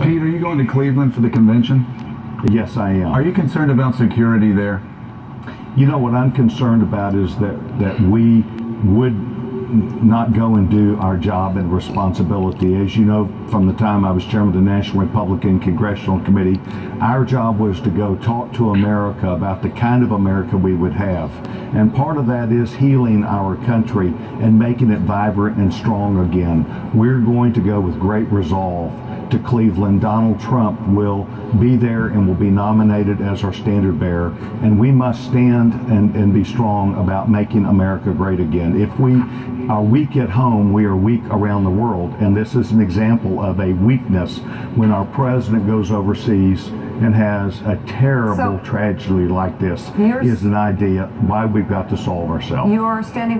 Pete, are you going to Cleveland for the convention? Yes, I am. Are you concerned about security there? You know what I'm concerned about is that that we would not go and do our job and responsibility. As you know, from the time I was chairman of the National Republican Congressional Committee, our job was to go talk to America about the kind of America we would have. And part of that is healing our country and making it vibrant and strong again. We're going to go with great resolve to Cleveland, Donald Trump will be there and will be nominated as our standard bearer. And we must stand and, and be strong about making America great again. If we are weak at home, we are weak around the world. And this is an example of a weakness when our president goes overseas and has a terrible So- tragedy like this Here's- is an idea why we've got to solve ourselves. You are standing